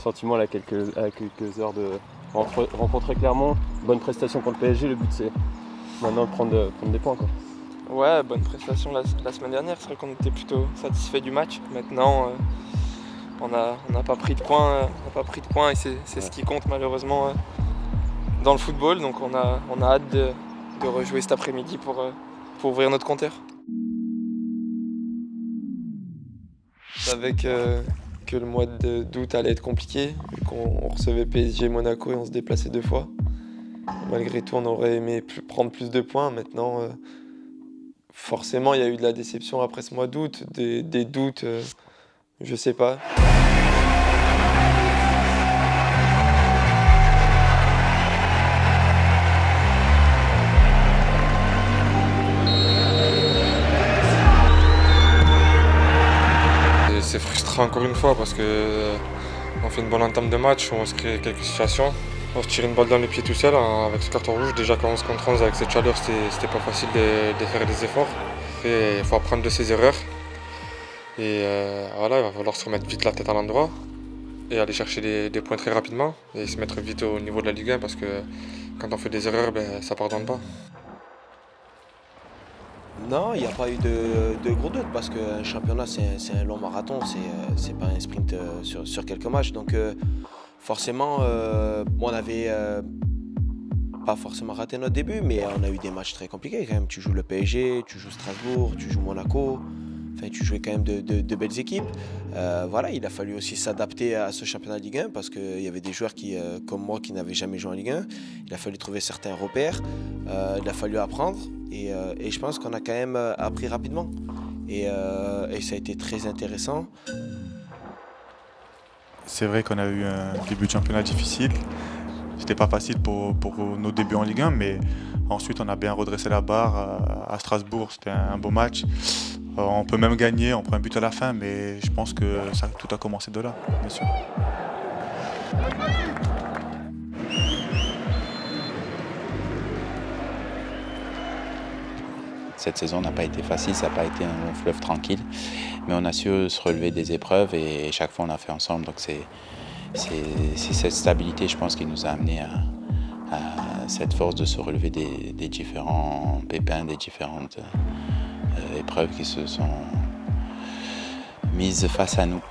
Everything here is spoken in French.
Sentiment là, quelques, à quelques heures de rentre- rencontrer Clermont, bonne prestation contre le PSG, le but c'est maintenant de prendre, de prendre des points. Quoi. Ouais, bonne prestation la, la semaine dernière. C'est vrai qu'on était plutôt satisfait du match. Maintenant, euh, on n'a on pas pris de points, euh, on n'a pas pris de points et c'est ce qui compte malheureusement euh, dans le football. Donc on a, on a hâte de, de rejouer cet après-midi pour, pour ouvrir notre compteur. Savais que, le mois d'août allait être compliqué, vu qu'on on recevait PSG Monaco et on se déplaçait deux fois. Malgré tout, on aurait aimé prendre plus de points. Maintenant, euh, forcément, il y a eu de la déception après ce mois d'août, des, des doutes, euh, je sais pas. Encore une fois parce que euh, on fait une bonne entame de match, on se crée quelques situations. On se tire une balle dans le pied tout seul hein, avec ce carton rouge. Déjà quand on se contre 11 avec cette chaleur, c'était pas facile de, faire des efforts. Il faut apprendre de ses erreurs. Et euh, voilà, il va falloir se remettre vite la tête à l'endroit et aller chercher des, des points très rapidement et se mettre vite au niveau de la Ligue 1 parce que quand on fait des erreurs, ben, ça pardonne pas. Non, il n'y a pas eu de, gros doutes parce qu'un championnat, c'est un long marathon, c'est euh, pas un sprint euh, sur, quelques matchs. Donc, euh, forcément, on avait euh, pas forcément raté notre début, mais on a eu des matchs très compliqués quand même. Tu joues le PSG, tu joues Strasbourg, tu joues Monaco. Tu jouais quand même de, belles équipes. Euh, voilà, il a fallu aussi s'adapter à ce championnat de Ligue 1 parce qu'il y avait des joueurs qui, euh, comme moi qui n'avaient jamais joué en Ligue 1. Il a fallu trouver certains repères. Euh, il a fallu apprendre. Et, je pense qu'on a quand même appris rapidement. Et, ça a été très intéressant. C'est vrai qu'on a eu un début de championnat difficile. C'était pas facile pour, nos débuts en Ligue 1, mais ensuite on a bien redressé la barre à Strasbourg. C'était un beau match. Euh, On peut même gagner, on prend un but à la fin, mais je pense que tout a commencé de là, bien sûr. Cette saison n'a pas été facile, ça n'a pas été un long fleuve tranquille, mais on a su se relever des épreuves et chaque fois on a fait ensemble. Donc c'est cette stabilité, je pense, qui nous a amené à, cette force de se relever des, différents pépins, des différentes épreuves qui se sont mises face à nous.